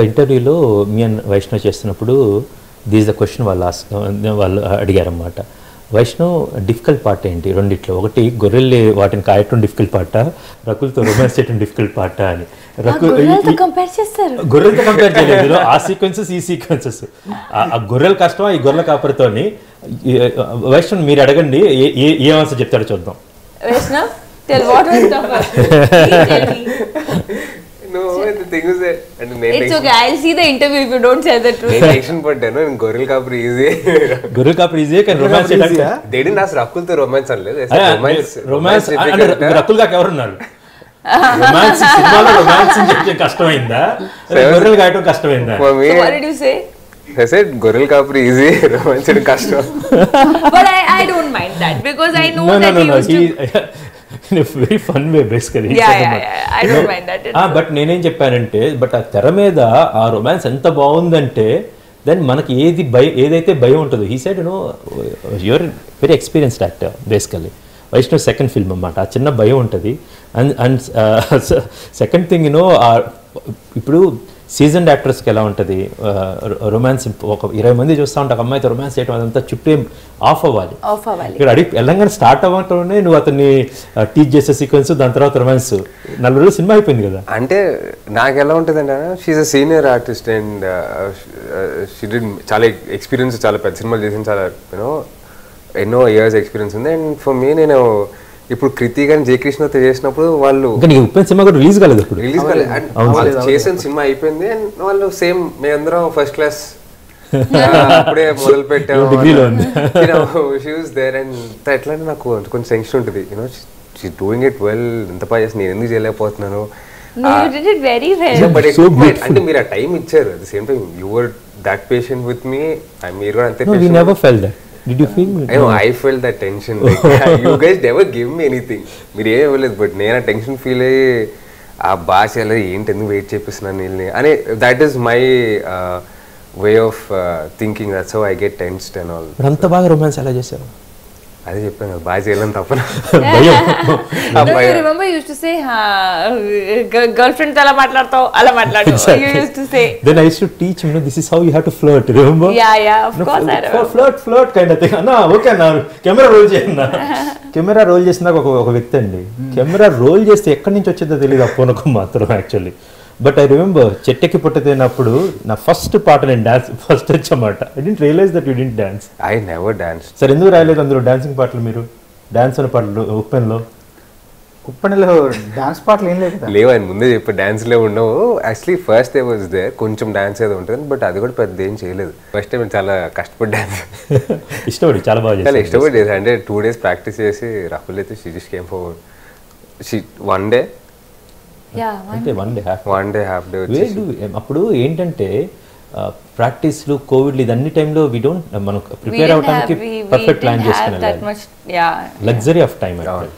ఇంటర్వ్యూలో మీ అండ్ వైష్ణవ్ చేస్తున్నప్పుడు these the question వాళ్ళు ask- వాళ్ళు అడిగారన్నమాట. వైష్ణవ్ డిఫికల్ట్ పార్ట్ ఏంటి? రెండిట్లో. ఒకటి గొర్రెల్ని వాటిని కాయటం డిఫికల్ట్ పార్ట రకులతో రొమాన్స్ చేయడం డిఫికల్ట్ పార్ట అని. గొర్రెలతో కంపేర్ చేయలేదు. ఆ సీక్వెన్సెస్ ఈ సీక్వెన్సెస్ ఆ గొర్రెలు కష్టమా ఈ గొర్రెల కాపరితోని వైష్ణవ్ మీరు అడగండి. ఏ- ఏ ఆన్సర్ చెప్తారో చూద్దాం. Vaishnav No, the thing is that అంటే నేను it's okay i'll see the interview if you don't say the truth. నేను టెన్షన్ పడ్డాను నేను గొర్రెల కాపురి ఈజీ గొర్రెల కాపరి ఈజీ కానీ రొమాన్స్ చేయడానికి దేడి నా రకులతో రొమాన్స్ అనలేదు రొమాన్స్ రొమాన్స్ అంటే రకుల్ గారు ఎవరున్నారు రొమాన్స్ సినిమాలో రొమాన్స్ చెప్పే కష్టమైందా? గొర్రెలు కాయటం కష్టమైందా? So what did you say? Said గొర్రెల కాపురి ఈజీ రొమాన్స్ చేయడం కష్టం. But i i don't mind that because i know No, no, that no, he no. used He, to mind that. at all. But నేనేం చెప్పానంటే but ఆ తెర మీద ఆ రొమాన్స్ ఎంత బాగుందంటే దెన్ మనకి ఏది భయం ఏదైతే భయం ఉంటుందో ఈ side no your very experienced actor basically Vaishnav second film అన్నమాట. ఆ చిన్న భయం ఉంటుంది. And and second thing you know ఇప్పుడు సీజన్ యాక్టర్స్కి ఎలా ఉంటుంది? రొమాన్స్ ఒక ఇరవై మంది చూస్తూ ఉంటా ఒక అమ్మాయితో రొమాన్స్ చేయడం అదంతా చుట్టూ ఆఫ్ అవ్వాలి. off అవ్వాలి. ఇక్కడ అడిగి తెలంగాణ స్టార్ట్ అవ్వటంలోనే నువ్వు అతన్ని టీచ్ చేసే సీక్వెన్స్ దాని తర్వాత రొమాన్స్. నలుగురు రోజులు సినిమా అయిపోయింది కదా? అంటే నాకు ఎలా ఉంటుంది అంటే she a senior artist and she D చాలా ఎక్స్పీరియన్స్ చాలా పెద్ద సినిమాలు చేసిన చాలా యూనో ఎన్నో ఇయర్స్ ఎక్స్పీరియన్స్ ఉంది. అండ్ ఫర్ మీ నేను ఇప్పుడు కృతి కానీ జయకృష్ణతో చేసినప్పుడు వాళ్ళు ఉప్పెన్ సినిమా కూడా రిలీజ్ కాలేదు ఇప్పుడు. రిలీజ్ కాలేదు. వాళ్ళు చేసిన సినిమా అయిపోయింది అండ్ వాళ్ళు సేమ్ మేమందరం ఫస్ట్ క్లాస్ అప్పుడే మొదలు పెట్టాము. దేర్ అండ్ ఎట్లా నాకు కొంచెం టెన్షన్ ఉంటుంది. You know she doing it well ఎంత బాగా చేసి నేను ఎందుకు చేయలేకపోతున్నాను. అంటే మీరు ఆ టైం ఇచ్చారు. At the same time you were that patient with me మీరు కూడా అంతే did you feel I know I felt that tension you guys never give me anything మీరు ఏం ఇవ్వలేదు బట్ నేను ఆ టెన్షన్ ఫీల్ అయ్యి ఆ భాష ఎలా ఏంటి ఎందుకు వెయిట్ చేపిస్తున్నాను వీళ్ళని అని that is my way of thinking that's how I get tensed and all అంత బాగా రొమాన్స్ ఎలా చేశారు? అదే చెప్పాను కదా బాగా చేయలేని తప్పన గర్ల్ ఫ్రెండ్ అలా మాట్లాడతావు అలా మాట్లాడు. Then I use to teach you know this is how you have to flirt remember of course i remember. Flirt flirt kind of thing అన్న ఓకే అన్న కెమెరా రోల్ చేయన్న కెమెరా రోల్ చేసినాక ఒక ఒక వ్యక్తి అండి. కెమెరా రోల్ చేస్తే ఎక్కడి నుంచి వచ్చిందో తెలియదు ఆ పూనకం మాత్రం యాక్చువల్లీ బట్ ఐ రిమెంబర్ చెట్టెక్కి పుట్టతేనప్పుడు నా ఫస్ట్ పాట నేను dance first వచ్చామాట. I didn't realize that you didn't dance I never dance సరే ఎందుకు రాయలేదు అందులో డాన్సింగ్ పాటలు మీరు? డాన్స్ అనే పాటలు ఉప్పెన్లో కుప్పనిలో డాన్స్ పాటలు ఏం లేదు కదా. లేవు ఆయన ముందే చెప్పి డాన్స్ లే ఉండవు. Actually first day was they కొంచెం డాన్స్ ఏదో ఉంటుంది బట్ అది కూడా పెద్ద ఏం చేయలేదు. ఫస్ట్ టైం చాలా కష్టపడి డాన్స్ ఇష్టపడి చాలా బాగా చాలా ఇష్టపడి అంటే టూ డేస్ ప్రాక్టీస్ చేసి రాహుల్ అయితే she just came for she one day అంటే one day half one day half day we do అప్పుడు ఏంటంటే ప్రాక్టీస్లు కోవిడ్లు ఇది అన్ని టైంలో వి డోంట్ మనం ప్రిపేర్ అవడానికి పర్ఫెక్ట్ ప్లాన్ చేసుకుని లగ్జరీ ఆఫ్ టైం